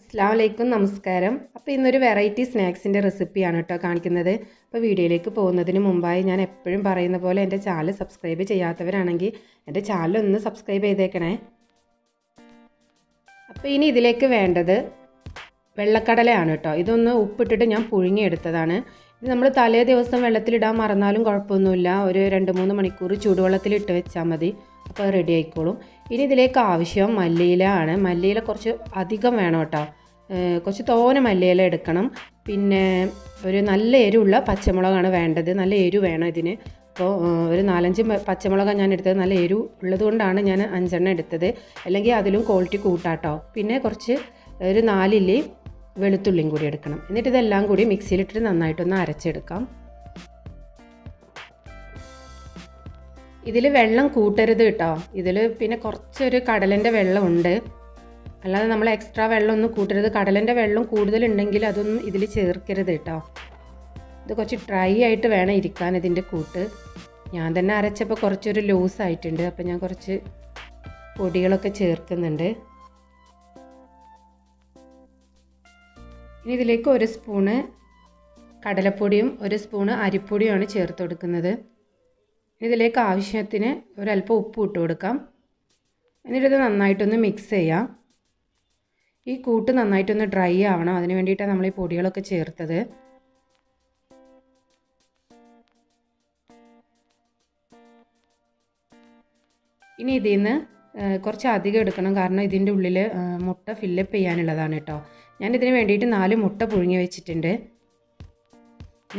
അസ്സാം വലൈക്കും നമസ്കാരം. അപ്പോൾ ഇന്നൊരു വെറൈറ്റി സ്നാക്സിന്റെ റെസിപ്പിയാണ് കേട്ടോ കാണിക്കുന്നത്. അപ്പോൾ വീഡിയോയിലേക്ക് പോകുന്നതിന് മുമ്പായി ഞാൻ എപ്പോഴും പറയുന്ന പോലെ എന്റെ ചാനൽ സബ്സ്ക്രൈബ് ചെയ്യാത്തവരാണെങ്കിൽ എന്റെ ചാനൽ ഒന്ന് സബ്സ്ക്രൈബ് ചെയ്തേക്കണേ. അപ്പോൾ ഇനി ഇതിലേക്ക് വേണ്ടത് വെള്ളക്കടലയാണ് കേട്ടോ ഇതൊന്ന് ഉപ്പിട്ടിട്ട് ഞാൻ പുഴുങ്ങിയെടുത്തതാണ്. ഇത് നമ്മൾ തലേ ദിവസം വെള്ളത്തിലിടാൻ മറന്നാലും കുഴപ്പമൊന്നുമില്ല. ഒരു രണ്ട് മൂന്ന് മണിക്കൂർ ചൂടുവെള്ളത്തിലിട്ട് വെച്ചാൽ മതി. അപ്പോൾ റെഡി ആയിക്കോളും. ഇനി ഇതിലേക്ക് ആവശ്യം മല്ലിയില ആണ്. മല്ലിയില കുറച്ച് അധികം വേണം കേട്ടോ. കുറച്ച് തോന മല്ലിയില എടുക്കണം. പിന്നെ ഒരു നല്ല എരിവുള്ള പച്ചമുളകാണ് വേണ്ടത്. നല്ല എരിവ് വേണം ഇതിന്. അപ്പോൾ ഒരു നാലഞ്ച് പച്ചമുളക് ഞാൻ എടുത്തത്. നല്ല എരിവ് ഉള്ളതുകൊണ്ടാണ് ഞാൻ അഞ്ചെണ്ണം എടുത്തത്. അല്ലെങ്കിൽ അതിലും ക്വാളിറ്റി കൂട്ടാട്ടോ പിന്നെ കുറച്ച് ഒരു നാലില്ലി വെളുത്തുള്ളിയും കൂടി എടുക്കണം. എന്നിട്ട് ഇതെല്ലാം കൂടി മിക്സിയിലിട്ടിട്ട് നന്നായിട്ടൊന്ന് അരച്ചെടുക്കാം. ഇതിൽ വെള്ളം കൂട്ടരുത് കേട്ടോ. ഇതിൽ പിന്നെ കുറച്ചൊരു കടലിന്റെ വെള്ളമുണ്ട്. അല്ലാതെ നമ്മൾ എക്സ്ട്രാ വെള്ളം ഒന്നും കൂട്ടരുത്. കടലിന്റെ വെള്ളം കൂടുതലുണ്ടെങ്കിൽ അതൊന്നും ഇതിൽ ചേർക്കരുത് കേട്ടോ. ഇത് കുറച്ച് ഡ്രൈ ആയിട്ട് വേണം ഇരിക്കാൻ ഇതിന്റെ കൂട്ട്. ഞാൻ തന്നെ അരച്ചപ്പോൾ കുറച്ചൊരു ലൂസ് ആയിട്ടുണ്ട്. അപ്പോൾ ഞാൻ കുറച്ച് പൊടികളൊക്കെ ചേർക്കുന്നുണ്ട്. ഇനി ഇതിലേക്ക് ഒരു സ്പൂണ് കടലപ്പൊടിയും ഒരു സ്പൂണ് അരിപ്പൊടിയുമാണ് ചേർത്ത് കൊടുക്കുന്നത്. ഇതിലേക്ക് ആവശ്യത്തിന് ഒരല്പം ഉപ്പ് ഇട്ട് കൊടുക്കാം. എന്നിട്ടിത് നന്നായിട്ടൊന്ന് മിക്സ് ചെയ്യാം. ഈ കൂട്ട് നന്നായിട്ടൊന്ന് ഡ്രൈ ആവണം. അതിന് വേണ്ടിയിട്ടാണ് നമ്മൾ ഈ പൊടികളൊക്കെ ചേർത്തത്. ഇനി ഇതിൽ നിന്ന് കുറച്ച് അധികം എടുക്കണം. കാരണം ഇതിന്റെ ഉള്ളിൽ മുട്ട ഫില്ലപ്പ് ചെയ്യാനുള്ളതാണ് കേട്ടോ. ഞാൻ വേണ്ടിയിട്ട് നാല് മുട്ട പുഴുങ്ങി വെച്ചിട്ടുണ്ട്.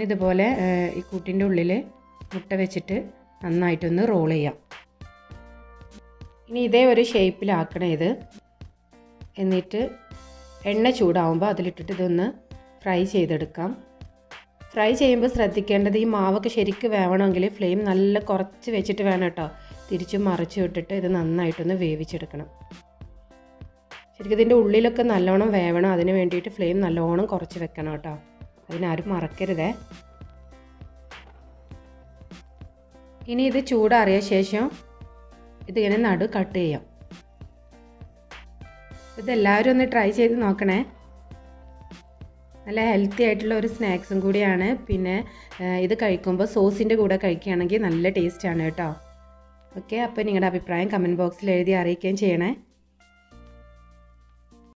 ഇതുപോലെ ഈ കൂട്ടിന്റെ ഉള്ളിൽ മുട്ട വെച്ചിട്ട് നന്നായിട്ടൊന്ന് റോൾ ചെയ്യാം. ഇനി ഇതേ ഒരു ഷേപ്പിലാക്കണം ഇത്. എന്നിട്ട് എണ്ണ ചൂടാവുമ്പോൾ അതിലിട്ടിട്ട് ഇതൊന്ന് ഫ്രൈ ചെയ്തെടുക്കാം. ഫ്രൈ ചെയ്യുമ്പോൾ ശ്രദ്ധിക്കേണ്ടത് ഈ മാവൊക്കെ ശരിക്കും വേവണമെങ്കിൽ ഫ്ലെയിം നല്ല കുറച്ച് വെച്ചിട്ട് വേണം കേട്ടോ. തിരിച്ചും മറിച്ചു വിട്ടിട്ട് ഇത് നന്നായിട്ടൊന്ന് വേവിച്ചെടുക്കണം. ശരിക്കും ഇതിന്റെ ഉള്ളിലൊക്കെ നല്ലോണം വേവണം. അതിന് വേണ്ടിയിട്ട് ഫ്ലെയിം നല്ലോണം കുറച്ച് വെക്കണം കേട്ടോ. അതിനാരും മറക്കരുതേ. ഇനി ഇത് ചൂടാറിയ ശേഷം ഇതിങ്ങനെ നടു കട്ട് ചെയ്യാം. ഇതെല്ലാവരും ഒന്ന് ട്രൈ ചെയ്ത് നോക്കണേ. നല്ല ഹെൽത്തി ആയിട്ടുള്ള ഒരു സ്നാക്സും കൂടിയാണ്. പിന്നെ ഇത് കഴിക്കുമ്പോൾ സോസിന്റെ കൂടെ കഴിക്കുകയാണെങ്കിൽ നല്ല ടേസ്റ്റാണ് കേട്ടോ. ഓക്കെ അപ്പോൾ നിങ്ങളുടെ അഭിപ്രായം കമന്റ് ബോക്സിൽ എഴുതി അറിയിക്കുകയും ചെയ്യണേ.